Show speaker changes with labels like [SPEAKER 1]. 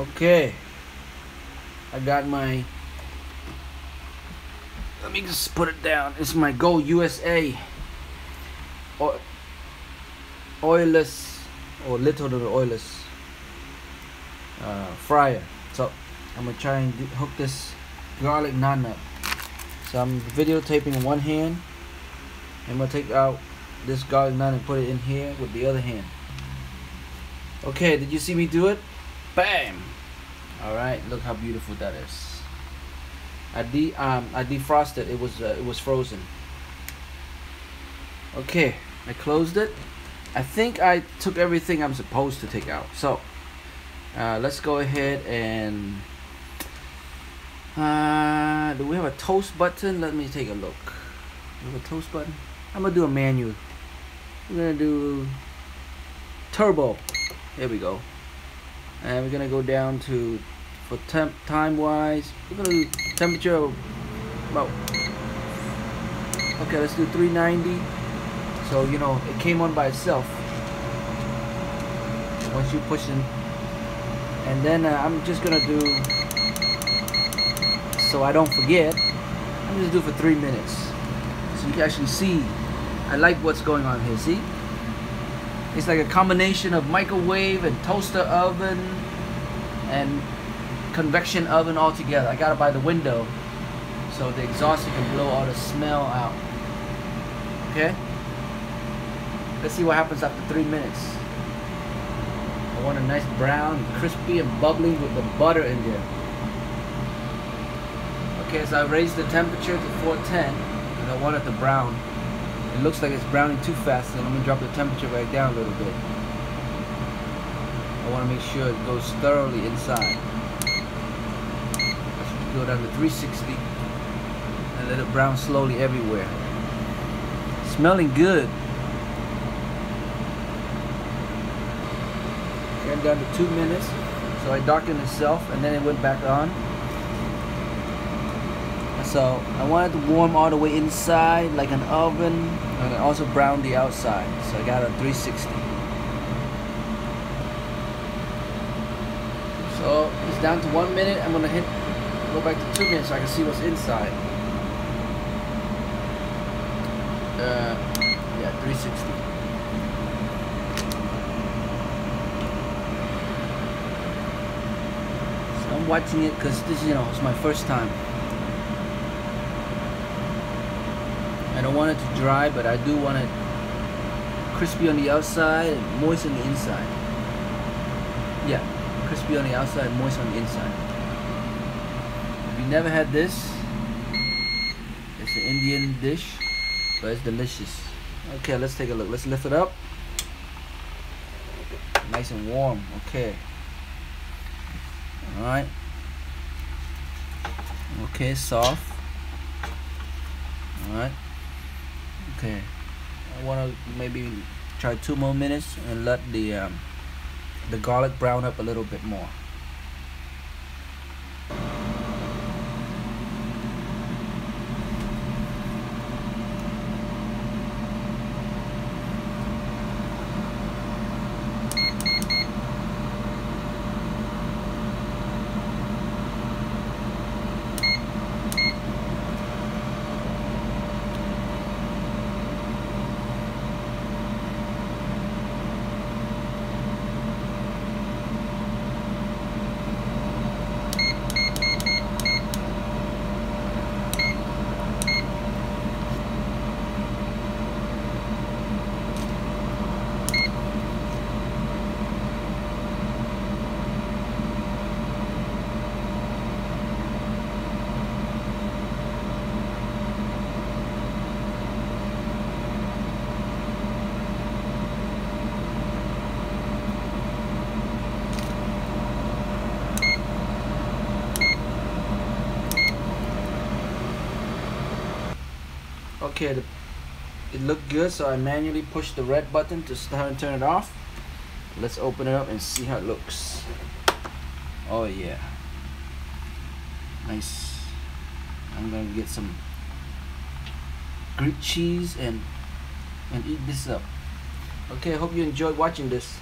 [SPEAKER 1] Okay. I got my let me just put it down. It's my Go USA oilless or little to oilless uh, fryer. So I'm gonna try and hook this garlic naan up. So I'm videotaping one hand. I'm gonna take out this garlic naan and put it in here with the other hand. Okay, did you see me do it? Bam! Alright, look how beautiful that is. I de um I defrosted. It was uh, it was frozen. Okay, I closed it. I think I took everything I'm supposed to take out. So uh, let's go ahead and uh, do we have a toast button? Let me take a look. Do we have a toast button? I'm gonna do a manual. We're gonna do turbo. There we go. And we're gonna go down to for temp time wise we're gonna do temperature about okay let's do 390 so you know it came on by itself. Once you push in. And then uh, I'm just gonna do so I don't forget I'm just do for three minutes. So you can actually see I like what's going on here see it's like a combination of microwave and toaster oven and convection oven all together. I got it by the window so the exhaust can blow all the smell out. Okay? Let's see what happens after three minutes. I want a nice brown, crispy, and bubbling with the butter in there. Okay, so I raised the temperature to 410 and I want it to brown. It looks like it's browning too fast, so I'm gonna drop the temperature right down a little bit. I want to make sure it goes thoroughly inside go down to 360 and let it brown slowly everywhere. Smelling good. Came down to two minutes. So I darkened itself and then it went back on. So I wanted to warm all the way inside like an oven and also brown the outside. So I got a 360. So it's down to one minute. I'm gonna hit go back to two minutes so I can see what's inside. Uh, yeah, 360. So I'm watching it because this, you know, it's my first time. I don't want it to dry, but I do want it crispy on the outside and moist on the inside. Yeah, crispy on the outside, moist on the inside We never had this. It's an Indian dish, but it's delicious. Okay, let's take a look. Let's lift it up. Nice and warm. Okay. Alright. Okay, soft. Alright. Okay. I want to maybe try two more minutes and let the um, the garlic brown up a little bit more. Okay the, it looked good so I manually pushed the red button to start and turn it off. Let's open it up and see how it looks. Oh yeah. Nice. I'm gonna get some Greek cheese and and eat this up. Okay I hope you enjoyed watching this